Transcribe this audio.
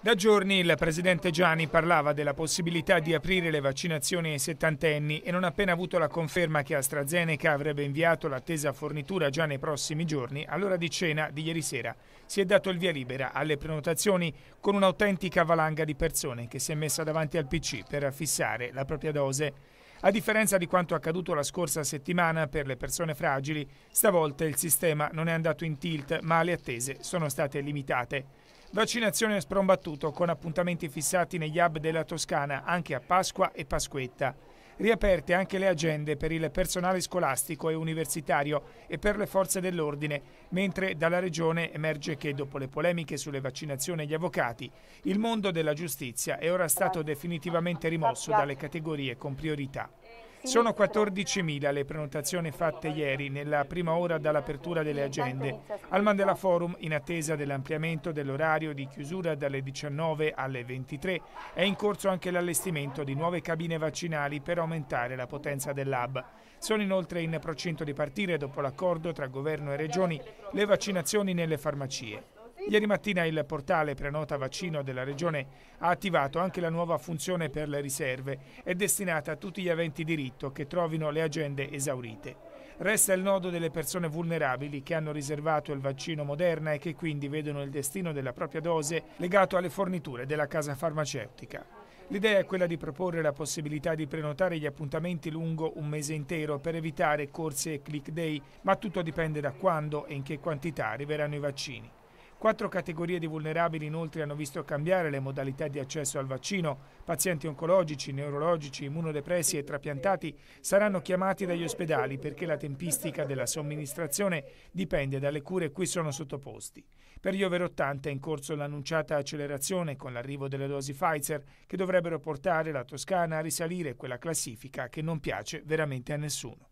Da giorni il presidente Gianni parlava della possibilità di aprire le vaccinazioni ai settantenni e non appena avuto la conferma che AstraZeneca avrebbe inviato l'attesa fornitura già nei prossimi giorni, all'ora di cena di ieri sera si è dato il via libera alle prenotazioni con un'autentica valanga di persone che si è messa davanti al PC per fissare la propria dose. A differenza di quanto accaduto la scorsa settimana per le persone fragili, stavolta il sistema non è andato in tilt, ma le attese sono state limitate. Vaccinazione sprombattuto con appuntamenti fissati negli hub della Toscana anche a Pasqua e Pasquetta. Riaperte anche le agende per il personale scolastico e universitario e per le forze dell'ordine, mentre dalla regione emerge che dopo le polemiche sulle vaccinazioni agli avvocati, il mondo della giustizia è ora stato definitivamente rimosso dalle categorie con priorità. Sono 14.000 le prenotazioni fatte ieri nella prima ora dall'apertura delle agende. Al Mandela Forum, in attesa dell'ampliamento dell'orario di chiusura dalle 19 alle 23, è in corso anche l'allestimento di nuove cabine vaccinali per aumentare la potenza dell'hub. Sono inoltre in procinto di partire, dopo l'accordo tra governo e regioni, le vaccinazioni nelle farmacie. Ieri mattina il portale Prenota Vaccino della Regione ha attivato anche la nuova funzione per le riserve. È destinata a tutti gli aventi diritto che trovino le agende esaurite. Resta il nodo delle persone vulnerabili che hanno riservato il vaccino Moderna e che quindi vedono il destino della propria dose legato alle forniture della casa farmaceutica. L'idea è quella di proporre la possibilità di prenotare gli appuntamenti lungo un mese intero per evitare corse e click day, ma tutto dipende da quando e in che quantità arriveranno i vaccini. Quattro categorie di vulnerabili inoltre hanno visto cambiare le modalità di accesso al vaccino. Pazienti oncologici, neurologici, immunodepressi e trapiantati saranno chiamati dagli ospedali perché la tempistica della somministrazione dipende dalle cure cui sono sottoposti. Per gli over 80 è in corso l'annunciata accelerazione con l'arrivo delle dosi Pfizer che dovrebbero portare la Toscana a risalire quella classifica che non piace veramente a nessuno.